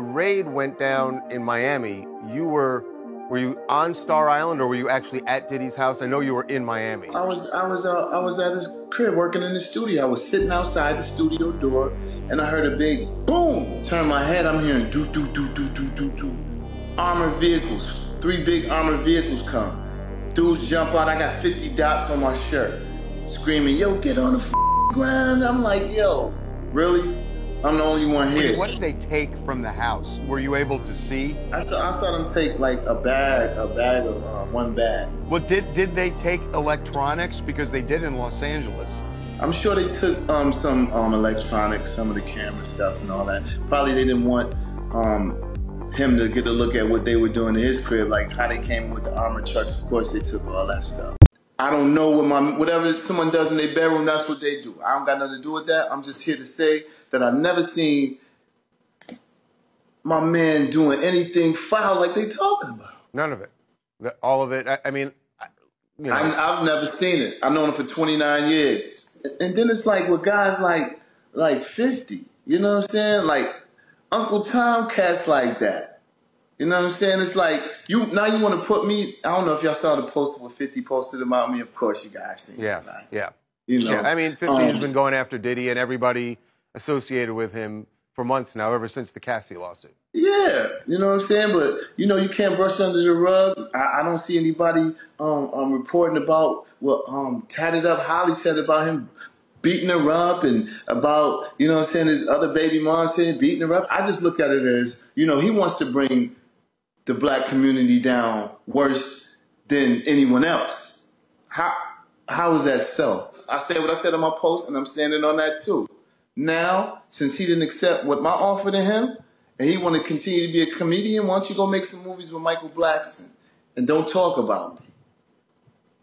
raid went down in Miami, you were were you on Star Island or were you actually at Diddy's house? I know you were in Miami. I was I was uh, I was at his crib working in the studio. I was sitting outside the studio door and I heard a big boom. Turn my head, I'm hearing do do do do do do do. Armored vehicles, three big armored vehicles come. Dudes jump out. I got 50 dots on my shirt, screaming, "Yo, get on the ground!" I'm like, "Yo, really?" I'm the only one here. What did they take from the house? Were you able to see? I saw, I saw them take like a bag, a bag of uh, one bag. Well, did did they take electronics because they did in Los Angeles? I'm sure they took um, some um, electronics, some of the camera stuff and all that. Probably they didn't want um, him to get a look at what they were doing in his crib, like how they came with the armored trucks. Of course, they took all that stuff. I don't know what my whatever someone does in their bedroom, that's what they do. I don't got nothing to do with that. I'm just here to say that I've never seen my man doing anything foul like they talking about. None of it. All of it. I, I mean, you know. I, have never seen it. I've known him for 29 years. And then it's like with guys like like 50. You know what I'm saying? Like Uncle Tom cats like that. You know what I'm saying? It's like you now you want to put me. I don't know if y'all saw the poster with 50 posted about me. Of course, you guys seen yeah, it. Yeah, yeah. You know, yeah, I mean, 50 um, has been going after Diddy and everybody associated with him for months now, ever since the Cassie lawsuit. Yeah, you know what I'm saying? But, you know, you can't brush under the rug. I, I don't see anybody um, um, reporting about what um, Tatted Up Holly said about him beating her up and about, you know what I'm saying, his other baby mom saying beating her up. I just look at it as, you know, he wants to bring the black community down worse than anyone else. How, how is that so? I said what I said on my post, and I'm standing on that too. Now, since he didn't accept what my offer to him, and he want to continue to be a comedian, why don't you go make some movies with Michael Blackson and don't talk about me?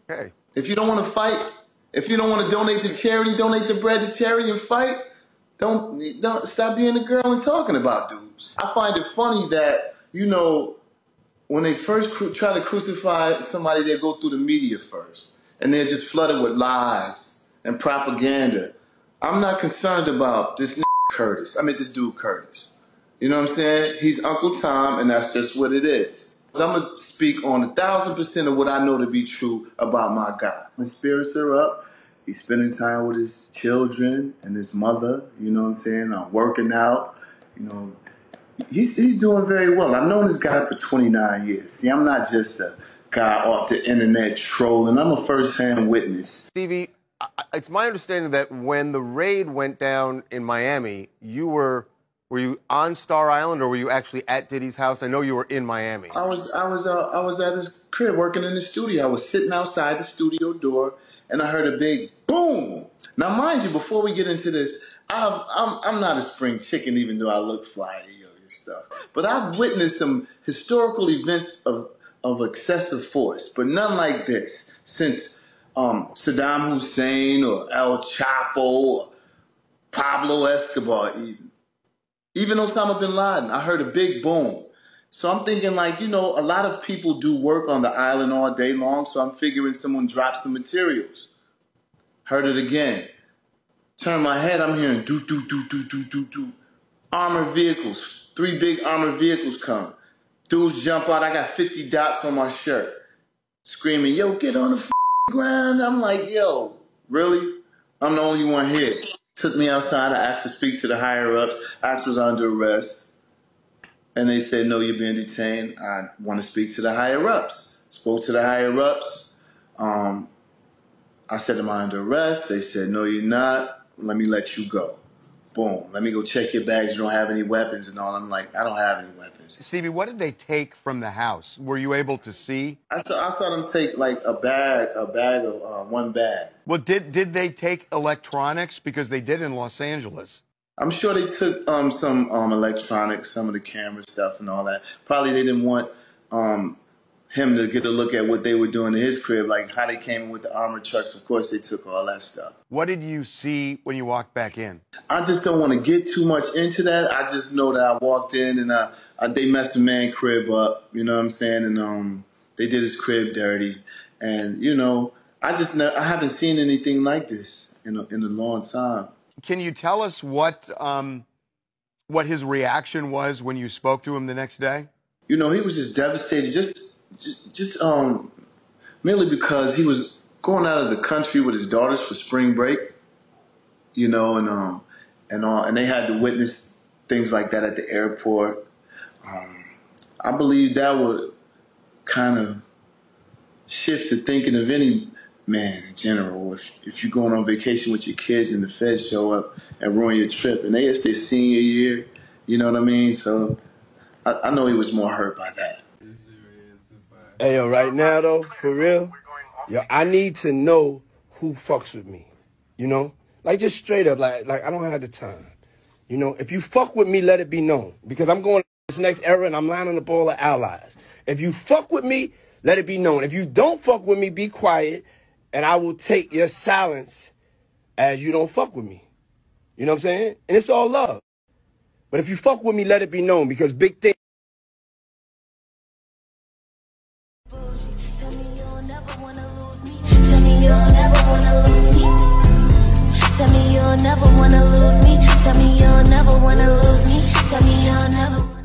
Okay. If you don't want to fight, if you don't want to donate to charity, donate the bread to charity and fight. Don't don't stop being a girl and talking about dudes. I find it funny that you know when they first cru- try to crucify somebody, they go through the media first, and they're just flooded with lies and propaganda. I'm not concerned about this Curtis. I mean, this dude Curtis. You know what I'm saying? He's Uncle Tom, and that's just what it is. I'm gonna speak on a thousand percent of what I know to be true about my guy. My spirits are up. He's spending time with his children and his mother. You know what I'm saying? I'm working out. You know, he's he's doing very well. I've known this guy for 29 years. See, I'm not just a guy off the internet trolling. I'm a first-hand witness. Stevie, it's my understanding that when the raid went down in Miami, you were were you on Star Island or were you actually at Diddy's house? I know you were in Miami. I was I was uh, I was at his crib working in the studio. I was sitting outside the studio door and I heard a big boom. Now, mind you, before we get into this, I'm I'm, I'm not a spring chicken, even though I look fly and stuff. But I've witnessed some historical events of of excessive force, but none like this since um, Saddam Hussein or El Chapo or Pablo Escobar, even. Even Osama bin Laden, I heard a big boom. So I'm thinking, like, you know, a lot of people do work on the island all day long, so I'm figuring someone dropped some materials. Heard it again. Turn my head, I'm hearing do, do, do, do, do, do, do. Armored vehicles, three big armored vehicles come. Dudes jump out, I got 50 dots on my shirt. Screaming, yo, get on the ground. I'm like, yo, really? I'm the only one here. Took me outside. I asked to speak to the higher ups. I was under arrest. And they said, no, you're being detained. I want to speak to the higher ups. Spoke to the higher ups. Um, I said, am I under arrest? They said, no, you're not. Let me let you go boom, let me go check your bags. You don't have any weapons and all. I'm like, I don't have any weapons. Stevie, what did they take from the house? Were you able to see? I saw, I saw them take like a bag, a bag of uh, one bag. Well, did did they take electronics because they did in Los Angeles? I'm sure they took um, some um, electronics, some of the camera stuff and all that. Probably they didn't want um, him to get a look at what they were doing in his crib, like how they came in with the armored trucks. Of course, they took all that stuff. What did you see when you walked back in? I just don't want to get too much into that. I just know that I walked in and I, I, they messed the man crib up. You know what I'm saying? And um, they did his crib dirty. And you know, I just ne- I haven't seen anything like this in a, in a long time. Can you tell us what um, what his reaction was when you spoke to him the next day? You know, he was just devastated, just, just, um, merely because he was going out of the country with his daughters for spring break. You know, and um, and all, and they had to witness things like that at the airport. Um, I believe that would kind of shift the thinking of any man in general. If, if you're going on vacation with your kids and the feds show up and ruin your trip, and they it's their senior year, you know what I mean? So I, I know he was more hurt by that. Hey, yo, right now though, for real, yo, I need to know who fucks with me. You know, like just straight up, like like I don't have the time. You know, if you fuck with me, let it be known because I'm going to this next era and I'm lining up all the allies. If you fuck with me, let it be known. If you don't fuck with me, be quiet, and I will take your silence as you don't fuck with me. You know what I'm saying? And it's all love. But if you fuck with me, let it be known because big things. Tell me you'll never wanna lose me. Tell me you'll never wanna lose me. Tell me you'll never wanna lose me. Tell me you'll never wanna lose me. Tell me you'll never.